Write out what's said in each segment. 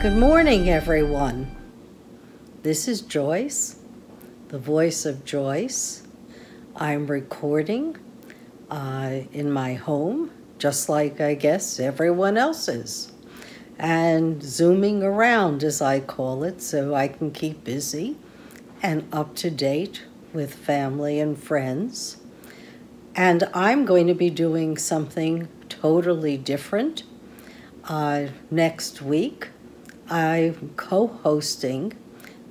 Good morning, everyone. This is Joyce, the voice of Joyce. I'm recording uh, in my home, just like I guess everyone else is, and zooming around, as I call it, so I can keep busy and up to date with family and friends. And I'm going to be doing something totally different uh, next week. I'm co hosting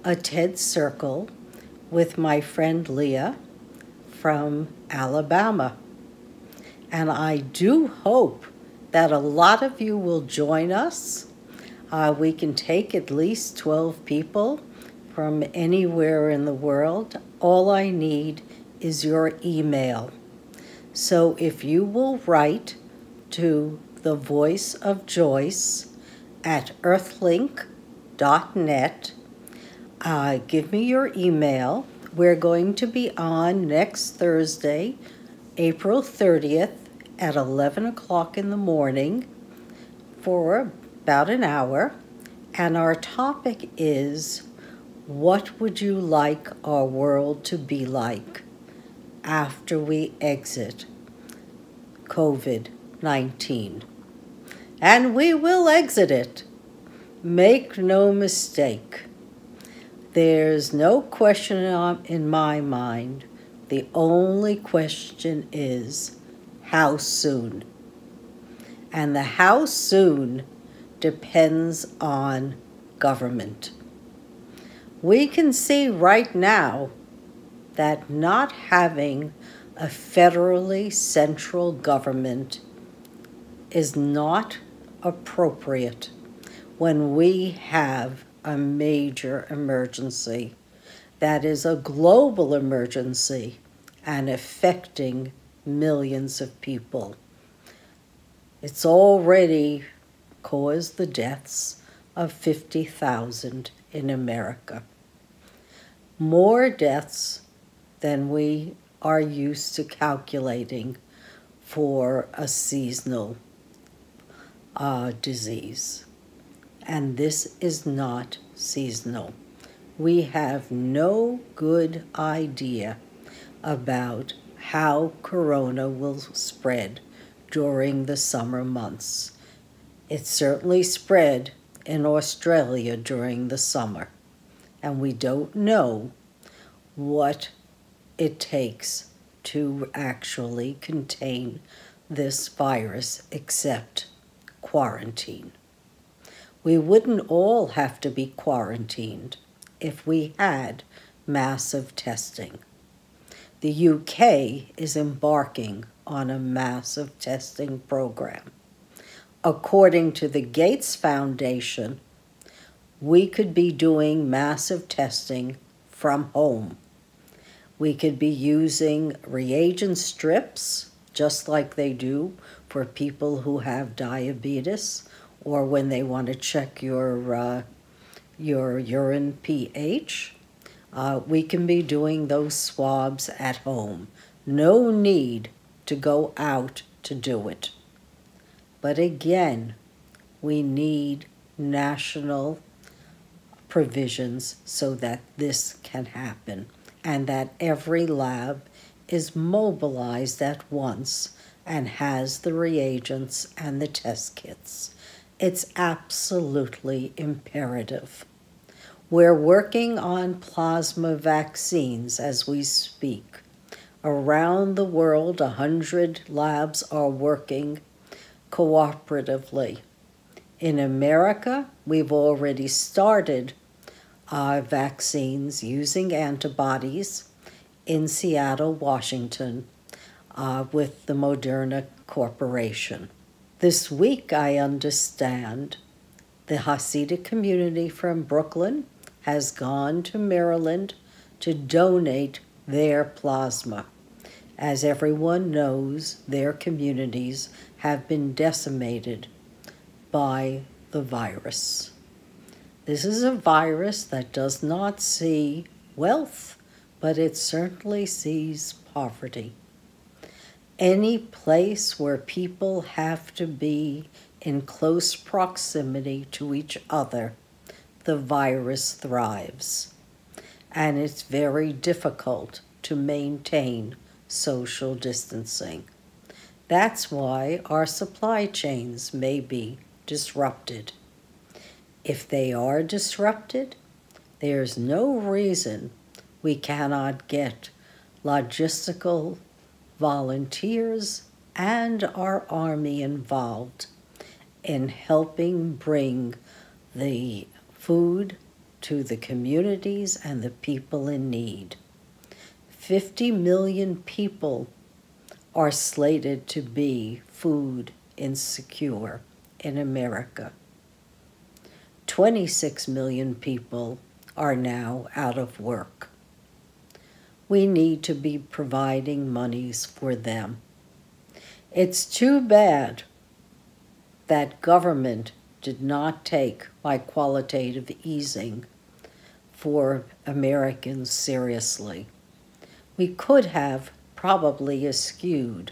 a TED Circle with my friend Leah from Alabama. And I do hope that a lot of you will join us. Uh, we can take at least 12 people from anywhere in the world. All I need is your email. So if you will write to the voice of Joyce at earthlink.net, uh, give me your email. We're going to be on next Thursday, April 30th at 11 o'clock in the morning for about an hour. And our topic is What would you like our world to be like? after we exit COVID 19. And we will exit it. Make no mistake. There's no question in my mind. The only question is how soon? And the how soon depends on government. We can see right now that not having a federally central government is not appropriate when we have a major emergency that is a global emergency and affecting millions of people. It's already caused the deaths of 50,000 in America. More deaths than we are used to calculating for a seasonal uh, disease. And this is not seasonal. We have no good idea about how corona will spread during the summer months. It certainly spread in Australia during the summer, and we don't know what it takes to actually contain this virus except quarantine. We wouldn't all have to be quarantined if we had massive testing. The UK is embarking on a massive testing program. According to the Gates Foundation, we could be doing massive testing from home we could be using reagent strips, just like they do for people who have diabetes or when they want to check your, uh, your urine pH. Uh, we can be doing those swabs at home. No need to go out to do it. But again, we need national provisions so that this can happen and that every lab is mobilized at once and has the reagents and the test kits. It's absolutely imperative. We're working on plasma vaccines as we speak. Around the world, 100 labs are working cooperatively. In America, we've already started our vaccines using antibodies in Seattle, Washington, uh, with the Moderna Corporation. This week, I understand the Hasidic community from Brooklyn has gone to Maryland to donate their plasma. As everyone knows, their communities have been decimated by the virus. This is a virus that does not see wealth, but it certainly sees poverty. Any place where people have to be in close proximity to each other, the virus thrives. And it's very difficult to maintain social distancing. That's why our supply chains may be disrupted. If they are disrupted, there's no reason we cannot get logistical volunteers and our army involved in helping bring the food to the communities and the people in need. 50 million people are slated to be food insecure in America. 26 million people are now out of work. We need to be providing monies for them. It's too bad that government did not take my qualitative easing for Americans seriously. We could have probably eschewed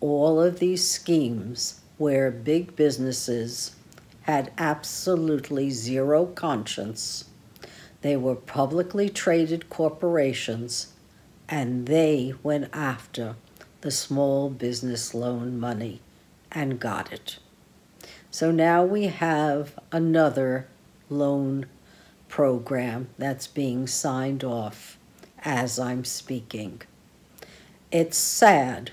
all of these schemes where big businesses had absolutely zero conscience. They were publicly traded corporations and they went after the small business loan money and got it. So now we have another loan program that's being signed off as I'm speaking. It's sad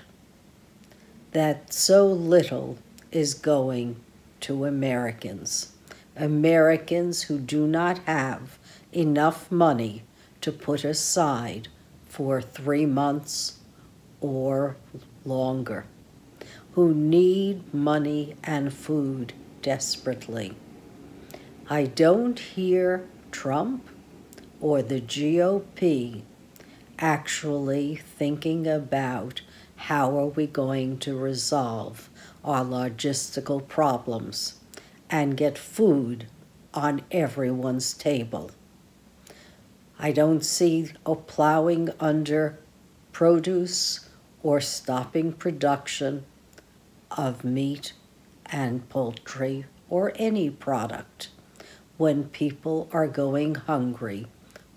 that so little is going to Americans, Americans who do not have enough money to put aside for three months or longer who need money and food desperately. I don't hear Trump or the GOP actually thinking about how are we going to resolve our logistical problems and get food on everyone's table. I don't see a plowing under produce or stopping production of meat and poultry or any product when people are going hungry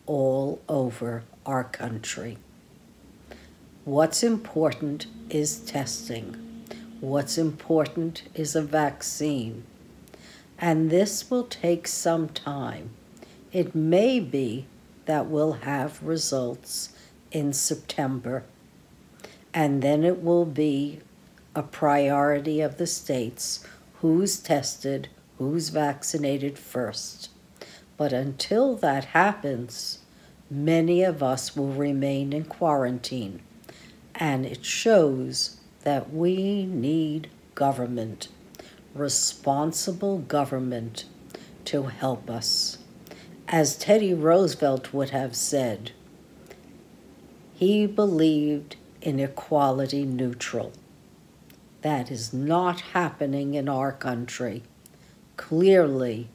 all over our country. What's important is testing. What's important is a vaccine. And this will take some time. It may be that we'll have results in September, and then it will be a priority of the states who's tested, who's vaccinated first. But until that happens, many of us will remain in quarantine, and it shows that we need government, responsible government, to help us. As Teddy Roosevelt would have said, he believed in equality neutral. That is not happening in our country. Clearly,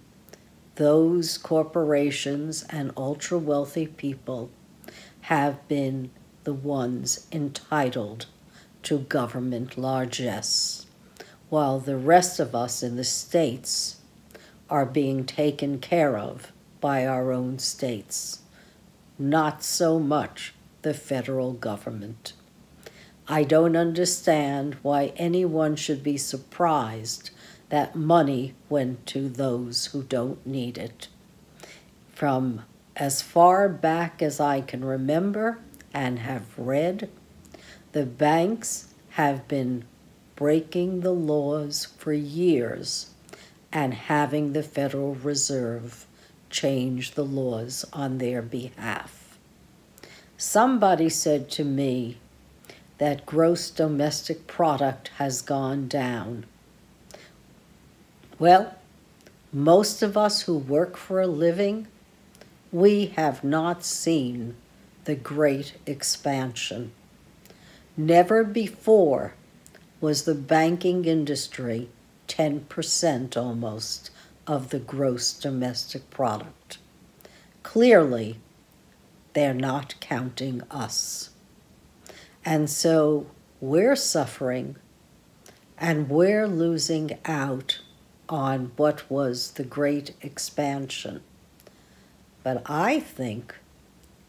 those corporations and ultra wealthy people have been the ones entitled to government largesse, while the rest of us in the states are being taken care of by our own states, not so much the federal government. I don't understand why anyone should be surprised that money went to those who don't need it. From as far back as I can remember and have read, the banks have been breaking the laws for years and having the Federal Reserve change the laws on their behalf. Somebody said to me, that gross domestic product has gone down. Well, most of us who work for a living, we have not seen the great expansion. Never before was the banking industry 10% almost of the gross domestic product. Clearly, they're not counting us. And so we're suffering and we're losing out on what was the great expansion. But I think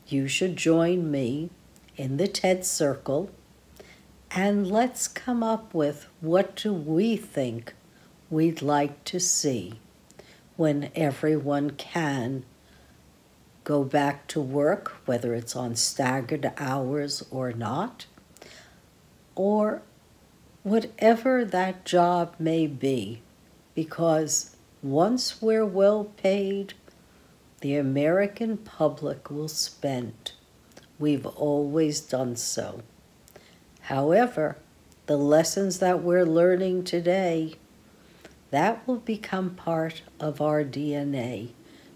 you should join me in the TED Circle and let's come up with what do we think we'd like to see when everyone can go back to work, whether it's on staggered hours or not, or whatever that job may be, because once we're well paid, the American public will spend. We've always done so. However, the lessons that we're learning today, that will become part of our DNA,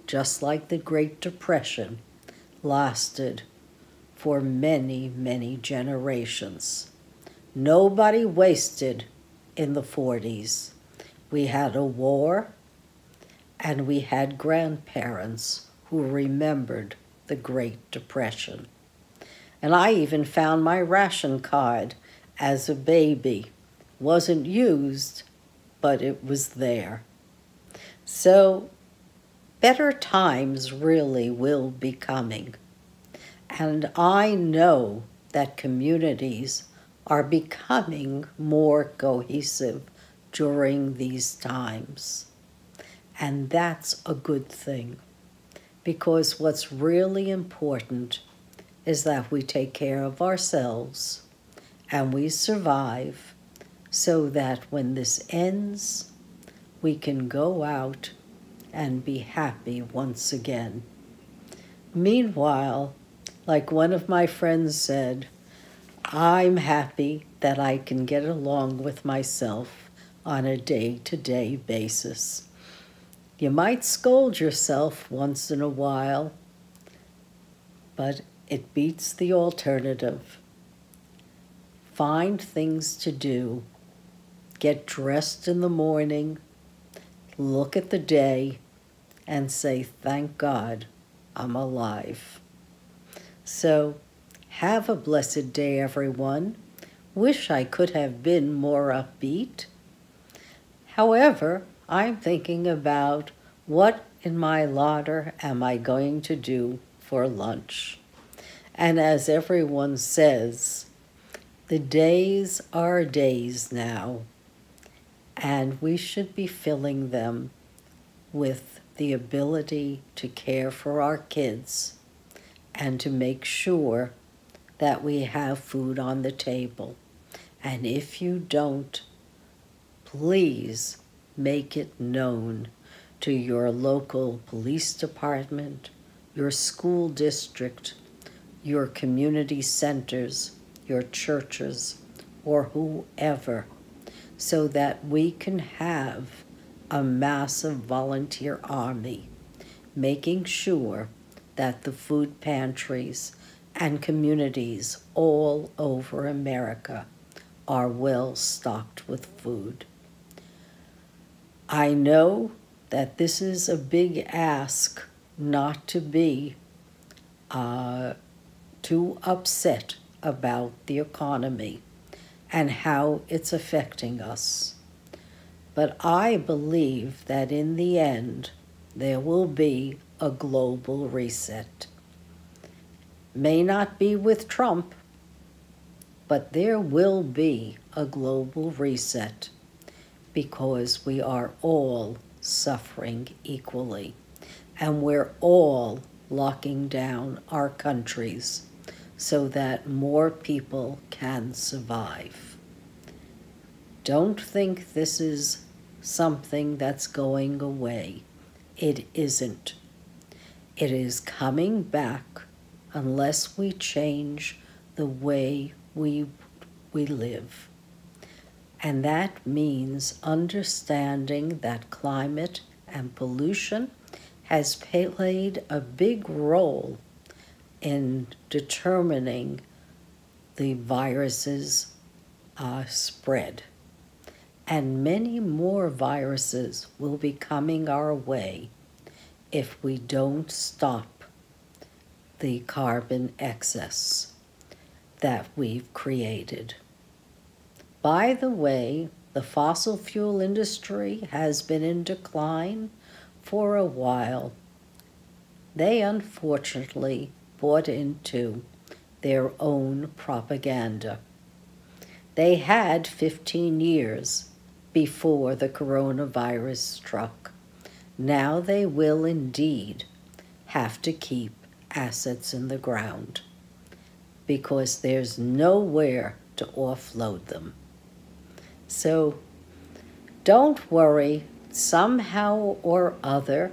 just like the Great Depression lasted for many, many generations. Nobody wasted in the 40s. We had a war, and we had grandparents who remembered the Great Depression. And I even found my ration card as a baby. Wasn't used, but it was there. So, better times really will be coming. And I know that communities are becoming more cohesive during these times. And that's a good thing because what's really important is that we take care of ourselves and we survive so that when this ends, we can go out and be happy once again. Meanwhile, like one of my friends said, I'm happy that I can get along with myself on a day to day basis. You might scold yourself once in a while, but it beats the alternative. Find things to do. Get dressed in the morning, look at the day, and say, Thank God I'm alive. So, have a blessed day, everyone. Wish I could have been more upbeat. However, I'm thinking about what in my larder am I going to do for lunch. And as everyone says, the days are days now, and we should be filling them with the ability to care for our kids and to make sure that we have food on the table. And if you don't, please make it known to your local police department, your school district, your community centers, your churches, or whoever, so that we can have a massive volunteer army, making sure that the food pantries and communities all over America are well stocked with food. I know that this is a big ask not to be uh, too upset about the economy and how it's affecting us. But I believe that in the end, there will be a global reset. May not be with Trump, but there will be a global reset because we are all suffering equally and we're all locking down our countries so that more people can survive. Don't think this is something that's going away. It isn't. It is coming back unless we change the way we, we live. And that means understanding that climate and pollution has played a big role in determining the virus's uh, spread. And many more viruses will be coming our way if we don't stop the carbon excess that we've created. By the way, The fossil fuel industry has been in decline for a while. They unfortunately bought into their own propaganda. They had 15 years before the coronavirus struck. Now they will indeed have to keep assets in the ground because there's nowhere to offload them. So don't worry, somehow or other,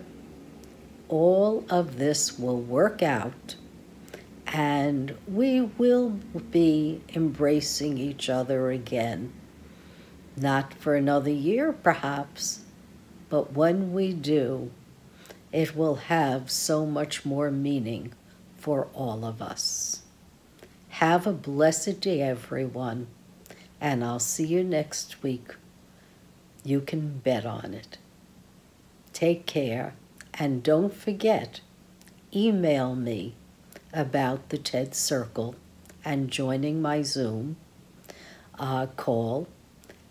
all of this will work out and we will be embracing each other again. Not for another year, perhaps, but when we do, it will have so much more meaning for all of us. Have a blessed day, everyone, and I'll see you next week. You can bet on it. Take care, and don't forget, email me about the TED Circle and joining my Zoom uh, call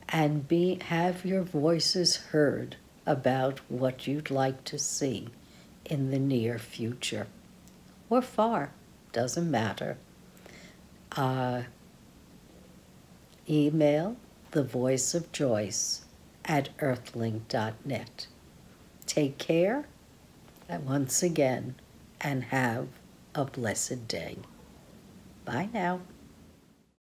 and be have your voices heard about what you'd like to see in the near future or far, doesn't matter. Uh, email the voice of Joyce at earthlink.net. Take care and once again and have a blessed day. Bye now.